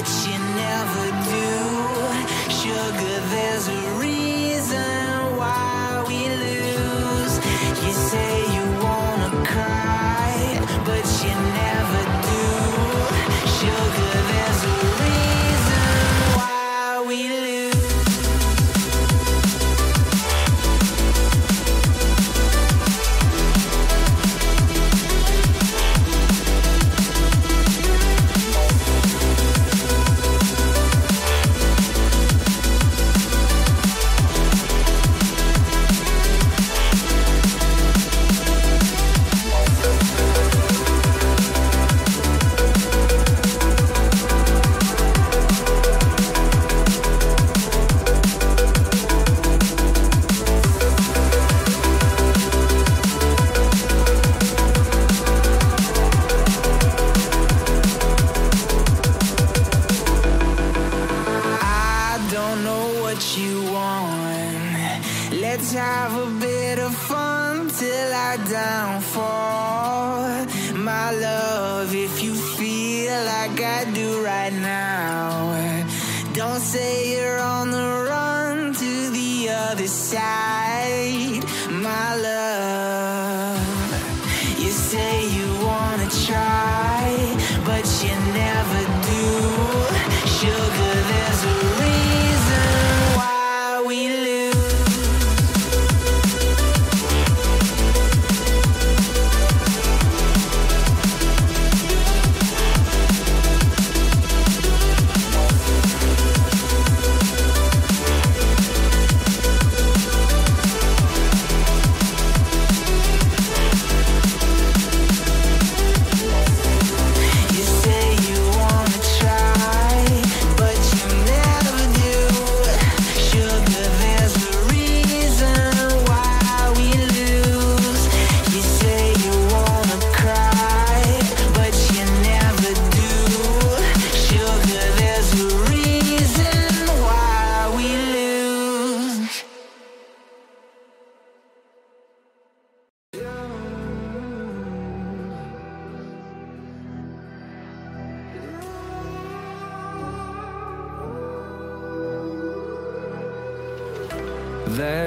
you never do. Sugar, there's a other side,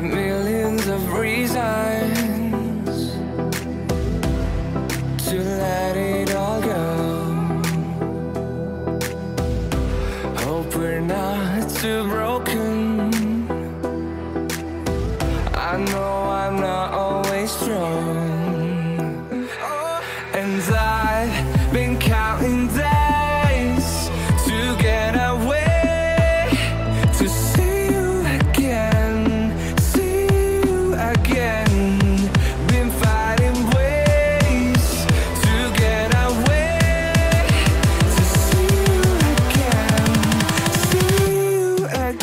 got millions of reasons to let it all go. Hope we're not too broken. I know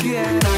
you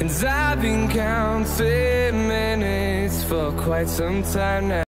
And I've been counting minutes for quite some time now.